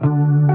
Thank.